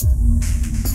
you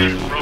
Mm-hmm.